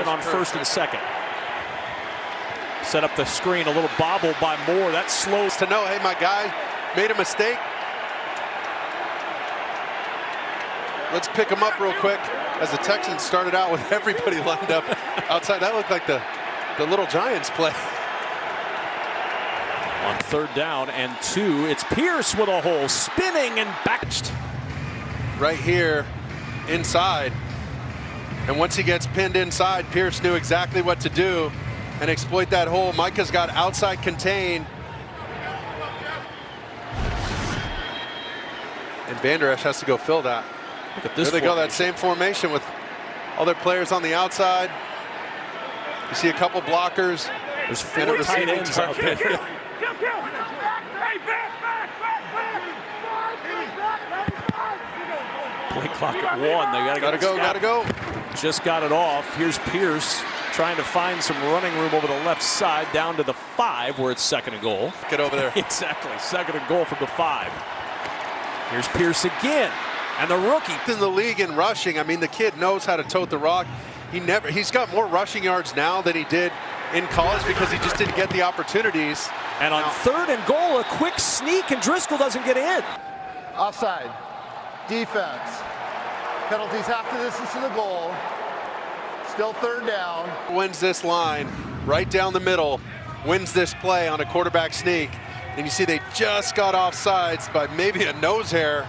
it on first and second. Set up the screen, a little bobble by Moore. That slows to know, hey, my guy made a mistake. Let's pick him up real quick as the Texans started out with everybody lined up outside. That looked like the, the little Giants play. On third down and two, it's Pierce with a hole, spinning and backed. Right here, inside. And once he gets pinned inside, Pierce knew exactly what to do and exploit that hole. Micah's got outside contain. And Vander Esch has to go fill that. Look at this There they go, that same formation with all their players on the outside. You see a couple blockers. There's four tight ends out there. Play clock at one. They gotta, gotta go, gotta go. Just got it off. Here's Pierce trying to find some running room over the left side down to the five where it's second and goal. Get over there. exactly. Second and goal from the five. Here's Pierce again. And the rookie in the league in rushing. I mean, the kid knows how to tote the rock. He never he's got more rushing yards now than he did in college because he just didn't get the opportunities. And on now, third and goal, a quick sneak and Driskel doesn't get in. Offside. Defense. Penalties half the distance to the goal. Still third down. Wins this line right down the middle. Wins this play on a quarterback sneak. And you see they just got off sides by maybe a nose hair.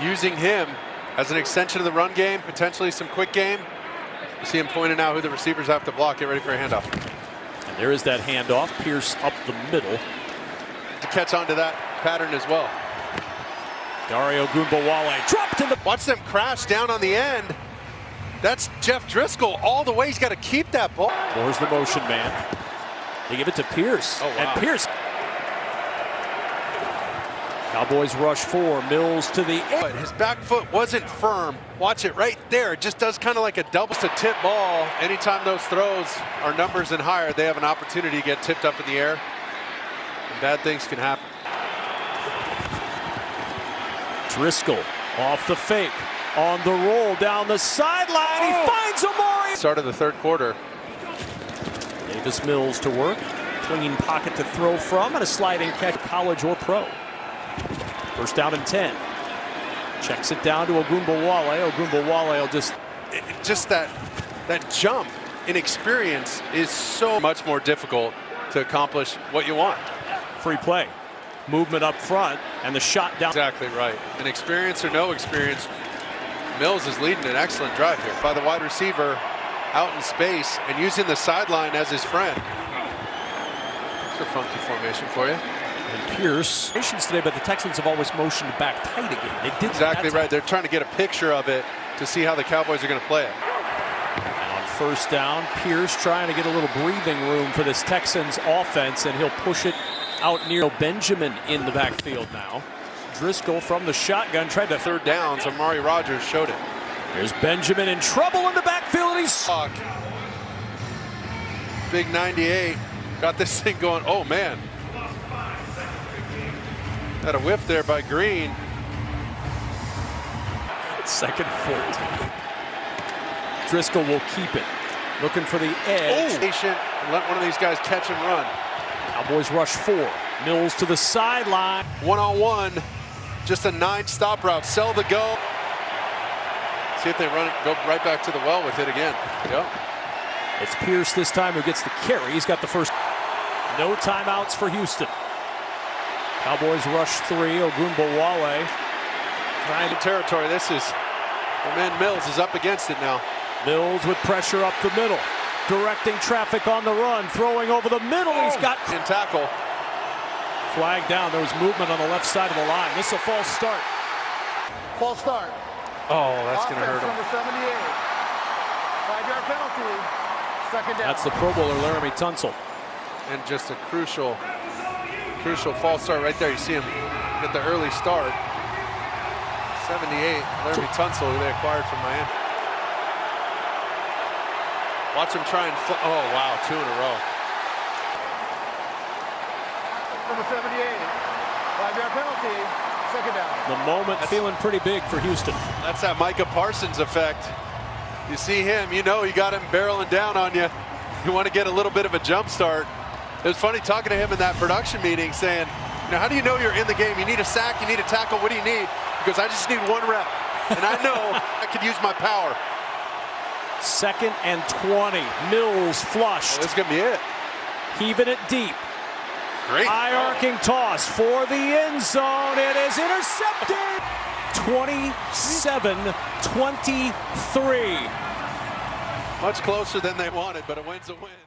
Using him as an extension of the run game, potentially some quick game. You see him pointing out who the receivers have to block. Get ready for a handoff. And there is that handoff. Pierce up the middle. To catch on to that pattern as well. Dare Ogunbowale dropped in the. Watch them crash down on the end. That's Jeff Driskel all the way. He's got to keep that ball. Moore's the motion man. They give it to Pierce. Oh, wow. And Pierce. Cowboys rush four. Mills to the end. His back foot wasn't firm. Watch it right there. It just does kind of like a double to tip ball. Anytime those throws are numbers and higher, they have an opportunity to get tipped up in the air. And bad things can happen. Driskel off the fake. On the roll down the sideline. Oh. He finds Amari. Start of the third quarter. Davis Mills to work. Clean pocket to throw from and a sliding catch, college or pro. First down and 10. Checks it down to Ogunbowale. Ogunbowale will just... It, just that, that jump in experience is so much more difficult to accomplish what you want. Free play movement up front and the shot down. Exactly right. And experience or no experience, Mills is leading an excellent drive here by the wide receiver out in space and using the sideline as his friend. It's a funky formation for you. And Pierce, patience today, but the Texans have always motioned back tight again. They did exactly right. They're trying to get a picture of it to see how the Cowboys are going to play it. And on first down, Pierce trying to get a little breathing room for this Texans offense, and he'll push it out near Benjamin in the backfield now. Driskel from the shotgun tried to third down, so Amari Rodgers showed it. There's Benjamin in trouble in the backfield, and he's Big 98 got this thing going. Oh man, had a whiff there by Green. Second 14. Driskel will keep it. Looking for the edge. Patient, let one of these guys catch and run. Cowboys rush four. Mills to the sideline. One on one. Just a nine stop route. Sell the go. See if they run it, go right back to the well with it again. Yep. It's Pierce this time who gets the carry. He's got the first. No timeouts for Houston. Cowboys rush three. Ogunbowale. Trying to territory. This is, the man Mills is up against it now. Mills with pressure up the middle directing traffic on the run, throwing over the middle. Oh. He's got in tackle. Flag down. There was movement on the left side of the line. This is a false start. False start. Oh, that's going to hurt him. Number 78. Five-yard penalty. Second down. That's the Pro Bowler Laremy Tunsil. And just a crucial, crucial false start right there. You see him get the early start. 78, Laremy Tunsil, who they acquired from Miami. Watch him try and Oh, wow, two in a row. Number 78, five-yard penalty, second down. The moment That's, feeling pretty big for Houston. That's that Micah Parsons effect. You see him, you know you got him barreling down on you. You want to get a little bit of a jump start. It was funny talking to him in that production meeting saying, you know, how do you know you're in the game? You need a sack, you need a tackle, what do you need? Because I just need one rep. And I know I could use my power. Second and 20. Mills flushed. This is going to be it. Heaving it deep. Great. High arcing toss for the end zone. It is intercepted. 27 23. Much closer than they wanted, but a win's a win.